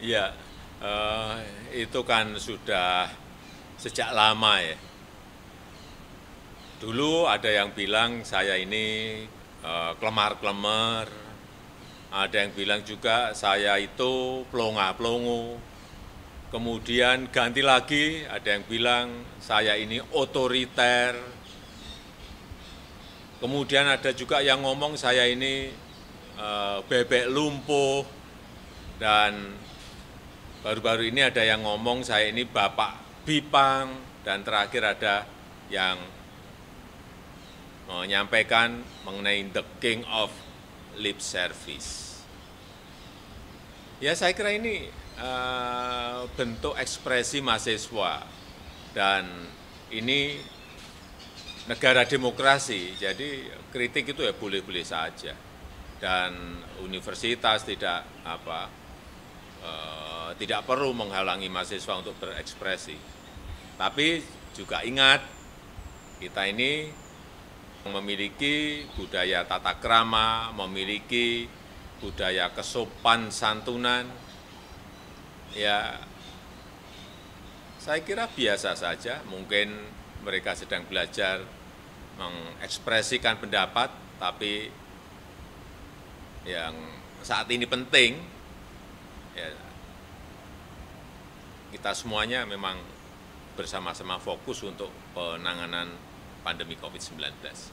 ya itu kan sudah sejak lama ya. Dulu ada yang bilang saya ini kelemar kelemar ada yang bilang juga saya itu pelonga pelongo kemudian ganti lagi ada yang bilang saya ini otoriter. Kemudian ada juga yang ngomong saya ini bebek lumpuh dan baru baru ini ada yang ngomong saya ini bapak bipang dan terakhir ada yang menyampaikan mengenai the king of lip service. Ya saya kira ini bentuk ekspresi mahasiswa dan ini negara demokrasi. Jadi kritik itu ya boleh boleh saja. Dan universitas tidak perlu menghalangi mahasiswa untuk berekspresi. Tapi juga ingat kita ini memiliki budaya tata krama memiliki budaya kesopan santunan. Ya saya kira biasa saja. Mungkin mereka sedang belajar mengekspresikan pendapat tapi yang saat ini penting ya kita semuanya memang bersama sama fokus untuk penanganan pandemi covid sembilan belas